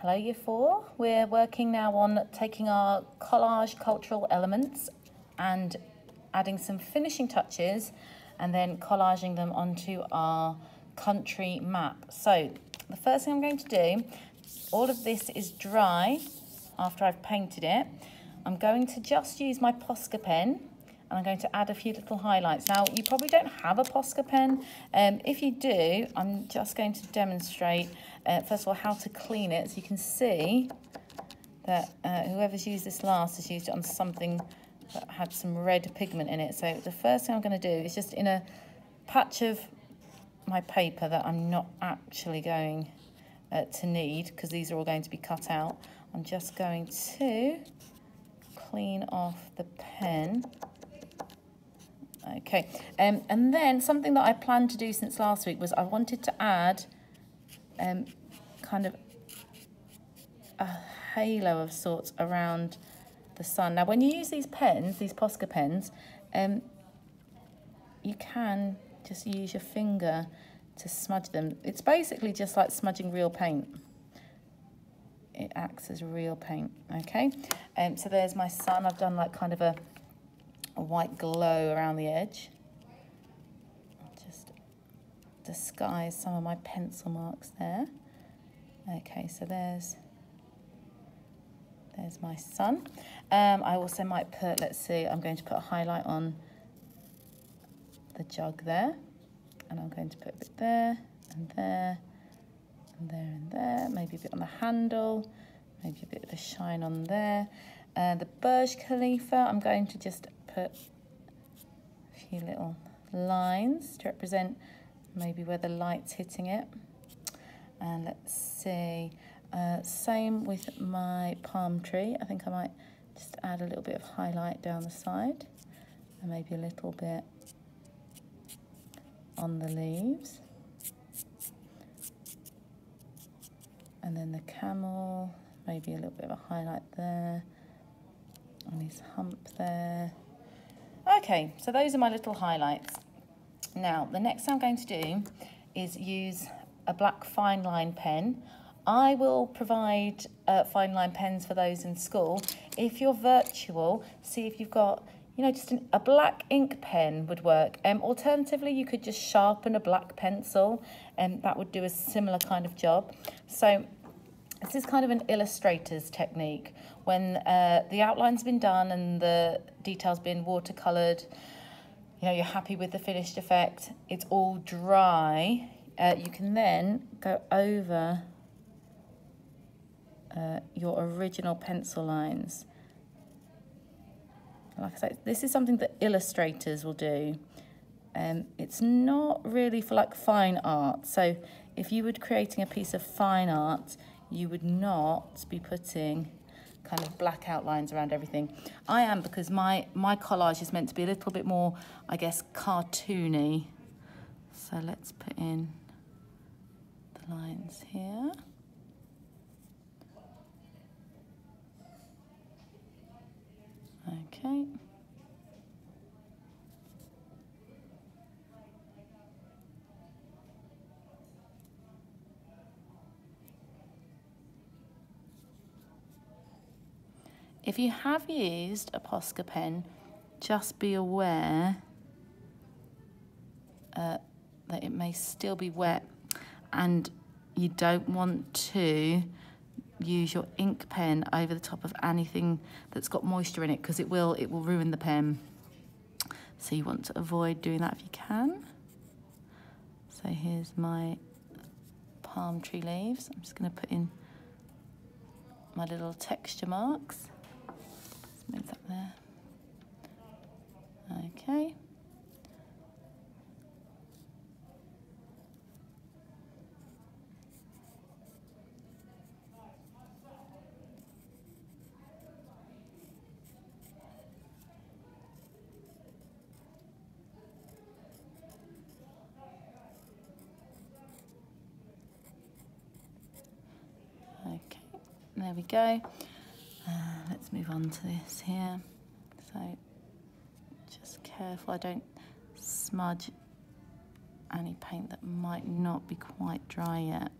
Hello Year 4. We're working now on taking our collage cultural elements and adding some finishing touches and then collaging them onto our country map. So the first thing I'm going to do, all of this is dry after I've painted it. I'm going to just use my Posca pen and I'm going to add a few little highlights. Now, you probably don't have a Posca pen. Um, if you do, I'm just going to demonstrate, uh, first of all, how to clean it. So you can see that uh, whoever's used this last has used it on something that had some red pigment in it. So the first thing I'm going to do is just in a patch of my paper that I'm not actually going uh, to need because these are all going to be cut out. I'm just going to clean off the pen. Okay, um, and then something that I planned to do since last week was I wanted to add um, kind of a halo of sorts around the sun. Now, when you use these pens, these Posca pens, um, you can just use your finger to smudge them. It's basically just like smudging real paint. It acts as real paint, okay? Um, so there's my sun. I've done like kind of a, a white glow around the edge. I'll just disguise some of my pencil marks there. Okay, so there's there's my sun. Um, I also might put, let's see, I'm going to put a highlight on the jug there. And I'm going to put a bit there and there and there and there. Maybe a bit on the handle. Maybe a bit of a shine on there. Uh, the Burj Khalifa, I'm going to just put a few little lines to represent maybe where the light's hitting it. And let's see, uh, same with my palm tree. I think I might just add a little bit of highlight down the side and maybe a little bit on the leaves. And then the camel, maybe a little bit of a highlight there on his hump there. Okay, so those are my little highlights. Now, the next thing I'm going to do is use a black fine line pen. I will provide uh, fine line pens for those in school. If you're virtual, see if you've got, you know, just an, a black ink pen would work. Um, alternatively, you could just sharpen a black pencil and that would do a similar kind of job. So this is kind of an illustrator's technique. When uh, the outline's been done and the detail's been watercoloured, you know, you're happy with the finished effect, it's all dry, uh, you can then go over uh, your original pencil lines. Like I said, this is something that illustrators will do. Um, it's not really for like fine art. So if you were creating a piece of fine art, you would not be putting kind of black outlines around everything. I am because my, my collage is meant to be a little bit more, I guess, cartoony. So let's put in the lines here. Okay. If you have used a Posca pen, just be aware uh, that it may still be wet and you don't want to use your ink pen over the top of anything that's got moisture in it because it will it will ruin the pen. So you want to avoid doing that if you can. So here's my palm tree leaves. I'm just going to put in my little texture marks move that there. Okay. There we go. Let's move on to this here. So just careful I don't smudge any paint that might not be quite dry yet.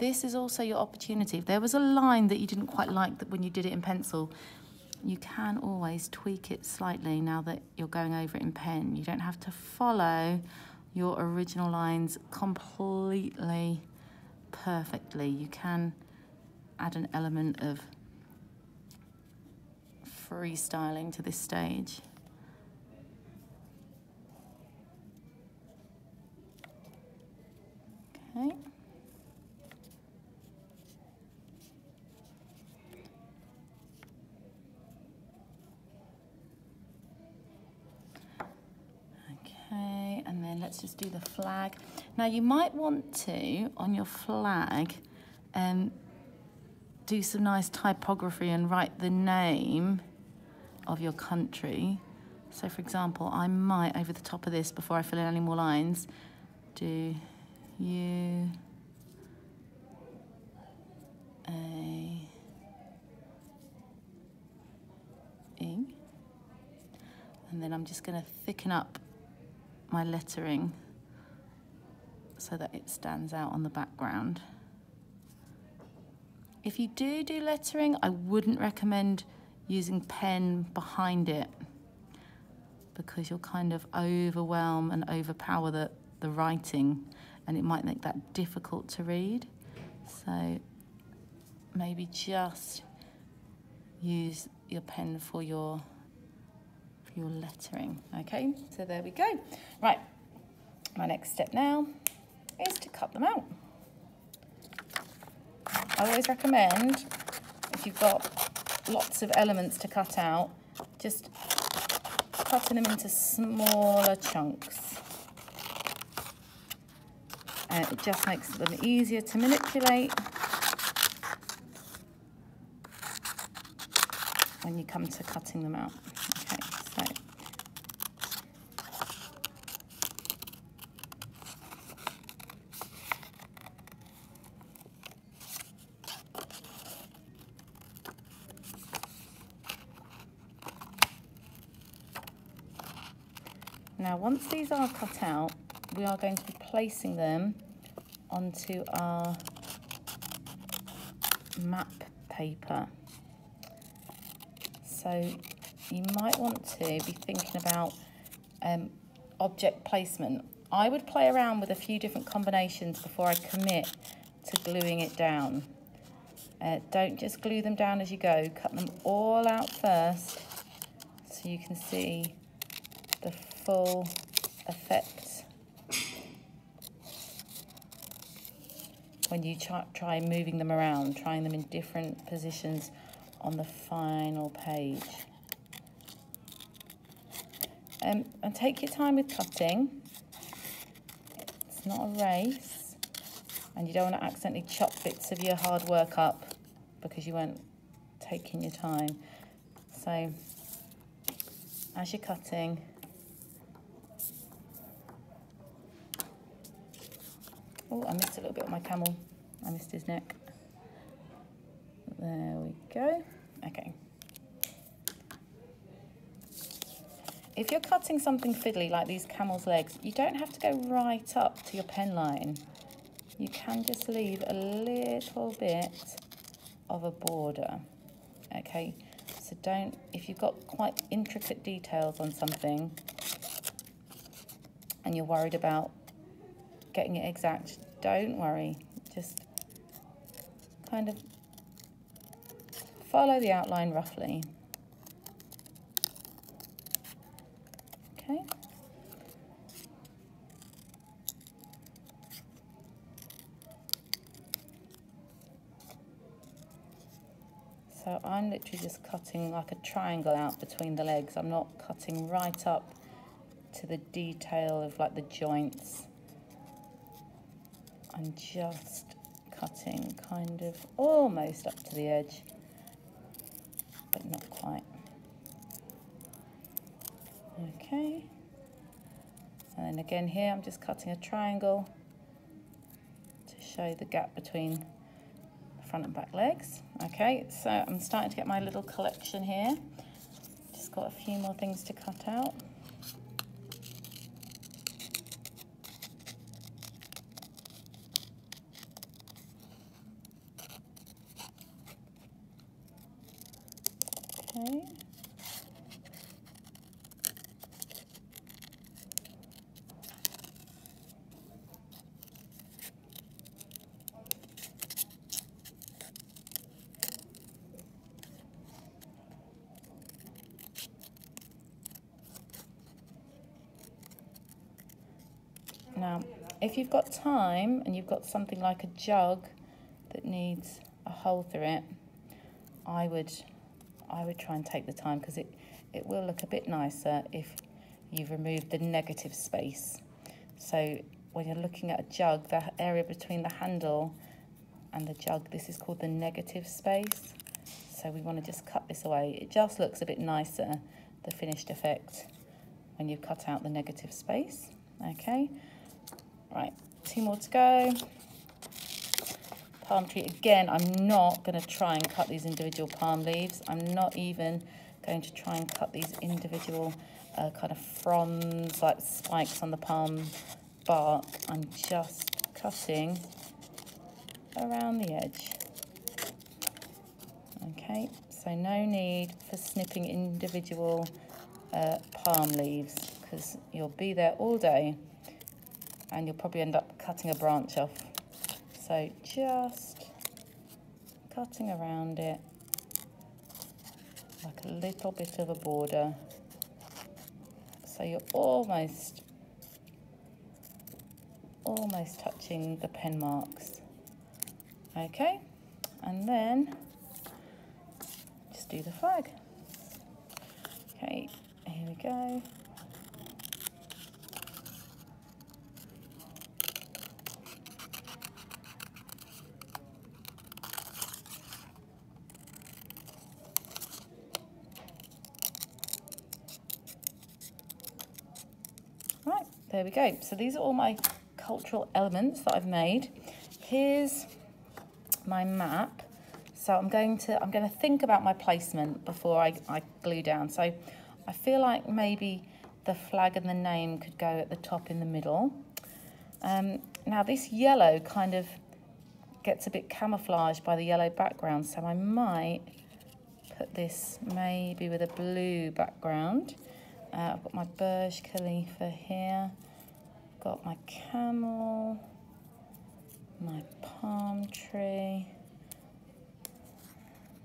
This is also your opportunity. If there was a line that you didn't quite like that when you did it in pencil, you can always tweak it slightly now that you're going over it in pen. You don't have to follow your original lines completely perfectly. You can add an element of freestyling to this stage. Okay. Okay, and then let's just do the flag. Now you might want to, on your flag, um, do some nice typography and write the name of your country. So for example, I might, over the top of this, before I fill in any more lines, do U A E. And then I'm just going to thicken up my lettering so that it stands out on the background. If you do do lettering, I wouldn't recommend using pen behind it because you'll kind of overwhelm and overpower the, the writing and it might make that difficult to read. So maybe just use your pen for your your lettering. Okay, so there we go. Right, my next step now is to cut them out. I always recommend if you've got lots of elements to cut out, just cutting them into smaller chunks. And it just makes them easier to manipulate when you come to cutting them out. Now once these are cut out, we are going to be placing them onto our map paper. So you might want to be thinking about um, object placement. I would play around with a few different combinations before I commit to gluing it down. Uh, don't just glue them down as you go, cut them all out first so you can see full effect when you try, moving them around, trying them in different positions on the final page. Um, and take your time with cutting. It's not a race. And you don't want to accidentally chop bits of your hard work up because you weren't taking your time. So as you're cutting, Oh, I missed a little bit of my camel. I missed his neck. There we go. Okay. If you're cutting something fiddly like these camel's legs, you don't have to go right up to your pen line. You can just leave a little bit of a border. Okay, so don't, if you've got quite intricate details on something and you're worried about getting it exact, don't worry. Just kind of follow the outline roughly. Okay. So I'm literally just cutting like a triangle out between the legs. I'm not cutting right up to the detail of like the joints. I'm just cutting kind of almost up to the edge, but not quite. Okay. And then again here, I'm just cutting a triangle to show the gap between the front and back legs. Okay, so I'm starting to get my little collection here. Just got a few more things to cut out. Okay. Now, if you've got time and you've got something like a jug that needs a hole through it, I would, I would try and take the time because it, it will look a bit nicer if you've removed the negative space. So when you're looking at a jug, the area between the handle and the jug, this is called the negative space. So we want to just cut this away. It just looks a bit nicer, the finished effect, when you've cut out the negative space. Okay. Right, two more to go. Palm tree, again, I'm not going to try and cut these individual palm leaves. I'm not even going to try and cut these individual uh, kind of fronds, like spikes on the palm bark. I'm just cutting around the edge. Okay, so no need for snipping individual uh, palm leaves because you'll be there all day and you'll probably end up cutting a branch off. So just cutting around it like a little bit of a border. So you're almost, almost touching the pen marks. Okay, and then just do the flag. Okay, here we go. There we go. So these are all my cultural elements that I've made. Here's my map. So I'm going to I'm going to think about my placement before I, I glue down. So I feel like maybe the flag and the name could go at the top in the middle. Um, now this yellow kind of gets a bit camouflaged by the yellow background, so I might put this maybe with a blue background. Uh, I've got my Burj Khalifa here. Got my camel, my palm tree,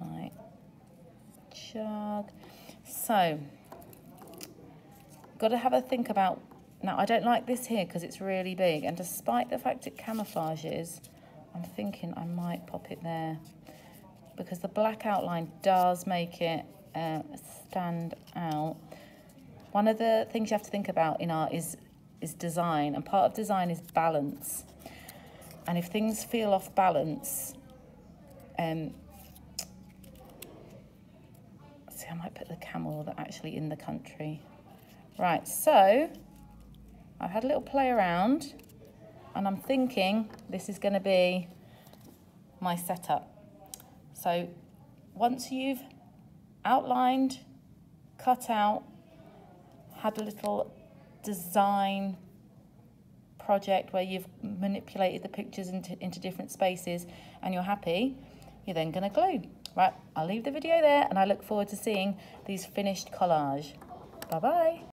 my jug. So, got to have a think about, now I don't like this here because it's really big and despite the fact it camouflages, I'm thinking I might pop it there because the black outline does make it uh, stand out. One of the things you have to think about in art is, is design, and part of design is balance. And if things feel off balance, um, see, I might put the camel that actually in the country. Right, so I've had a little play around, and I'm thinking this is going to be my setup. So once you've outlined, cut out, had a little design project where you've manipulated the pictures into, into different spaces and you're happy, you're then going to glue. Right, I'll leave the video there and I look forward to seeing these finished collage. Bye-bye.